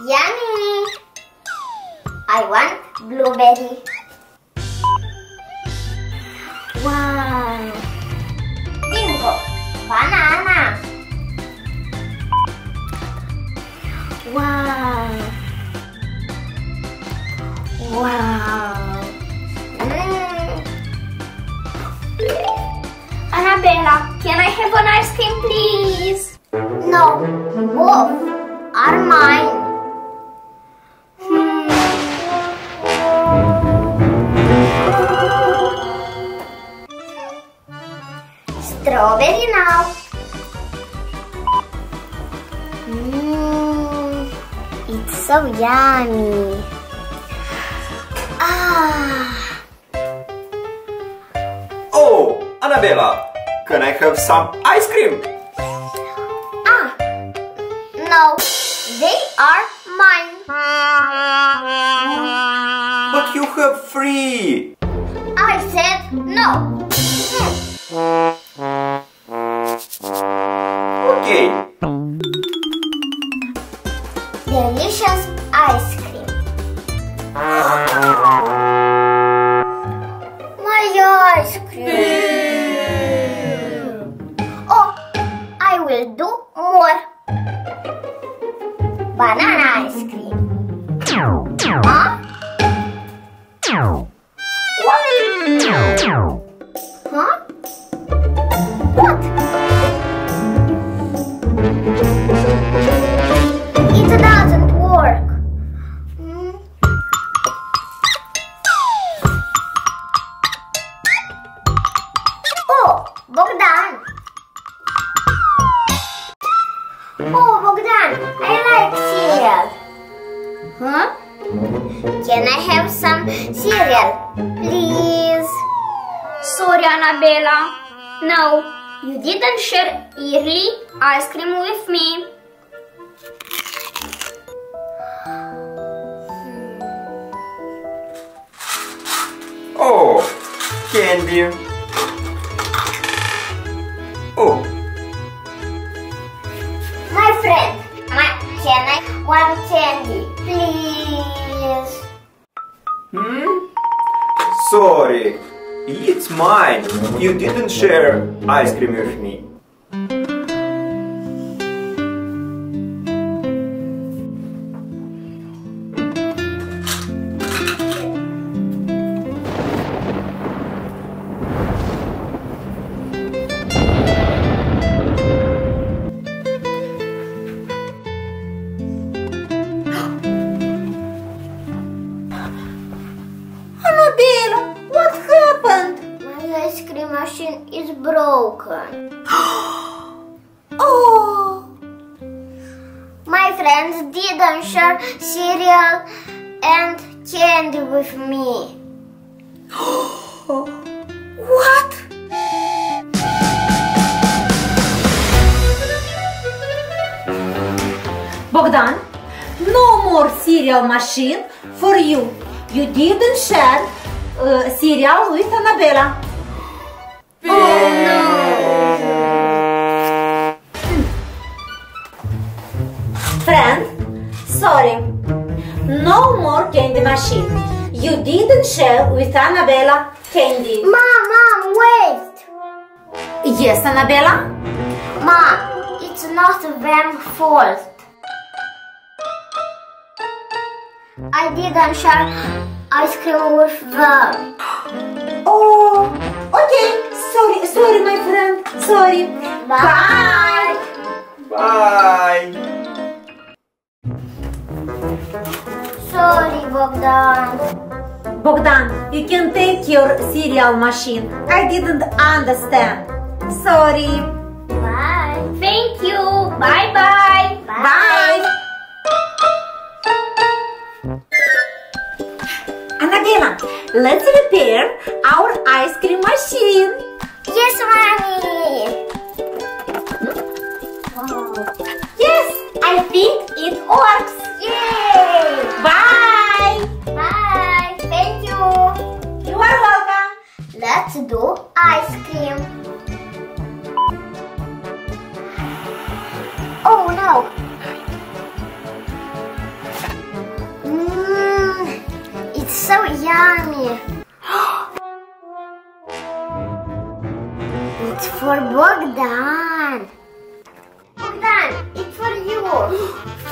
Yummy! I want blueberry. Wow! Bingo! Banana! Wow! Wow! Mm. Anabella, can I have an ice cream, please? No, both are mine. Strawberry now. Mmm, it's so yummy. Ah, Oh, Anabella, can I have some ice cream? ah, no, they are mine. But you have three. I said no. Delicious ice cream. My ice cream. Oh, I will do more. Banana ice cream. Huh? Bogdan. Oh, Bogdan, I like cereal. Huh? Can I have some cereal, please? Sorry, Anabella. No, you didn't share early ice cream with me. Oh, candy. Please? hmm? Sorry, it's mine. You didn't share ice cream with me. Friends didn't share cereal and candy with me. what? Bogdan, no more cereal machine for you. You didn't share uh, cereal with Anabella. Friend, sorry. No more candy machine. You didn't share with Anabella candy. Mom, mom, wait! Yes, Anabella? Mom, it's not them fault. I didn't share ice cream with them. Oh, okay. Sorry, sorry, my friend. Sorry. Bye. Bye. Sorry, Bogdan. Bogdan, you can take your cereal machine. I didn't understand. Sorry. Bye. Thank you. Bye bye. Bye. Let's repair our ice cream machine. Let's do ice cream. Oh no! Mmm, it's so yummy. it's for Bogdan. Bogdan, it's for you.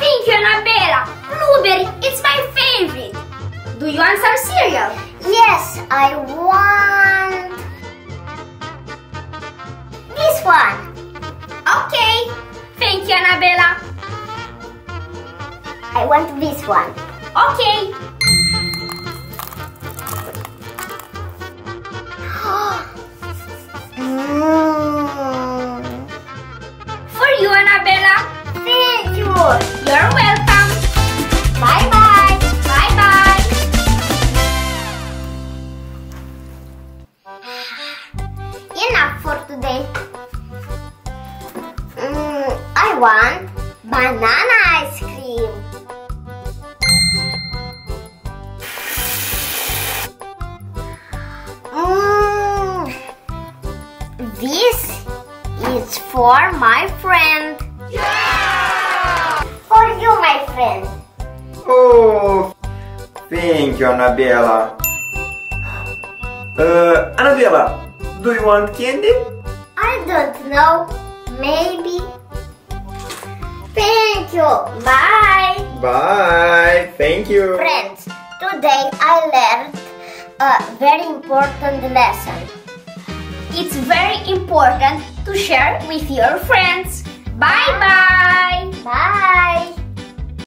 Thank you, Anabella. Blueberry, it's my favorite. Do you want some cereal? Yes, I want. One. Okay. Thank you, Anabella. I want this one. Okay. For you, Anabella. Thank you. You're welcome. Bye bye. Bye bye. Enough for today. I want banana ice cream. Mm, this is for my friend. Yeah! For you, my friend. Oh, thank you, Anabella. Uh, Anabella, do you want candy? I don't know. Maybe. Thank you. Bye. Bye. Thank you. Friends, today I learned a very important lesson. It's very important to share with your friends. Bye bye. Bye.